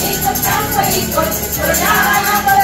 lungkot, paikot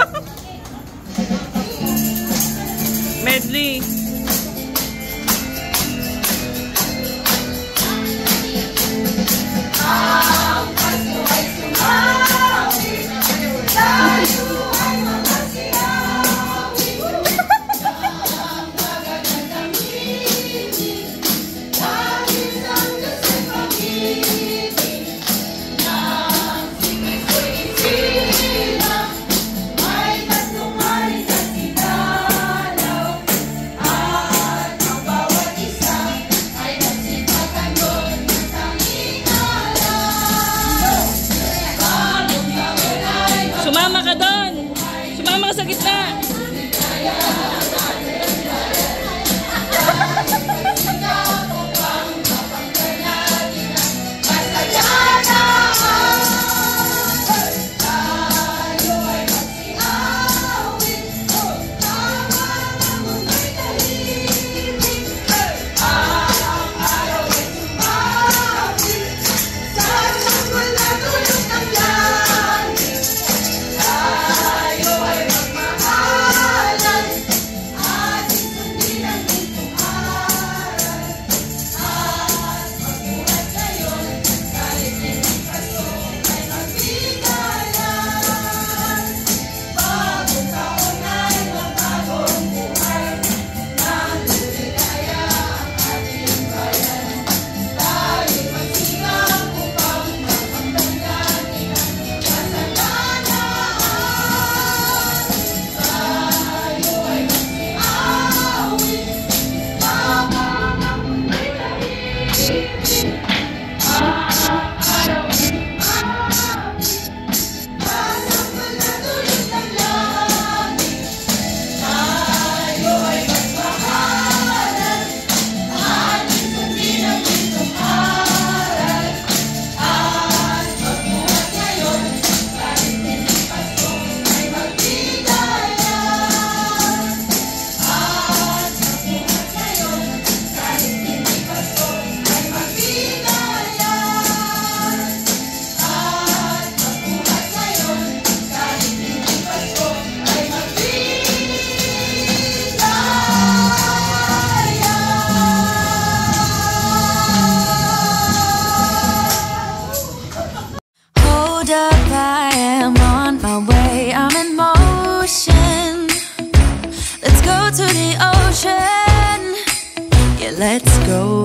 Russia. Go.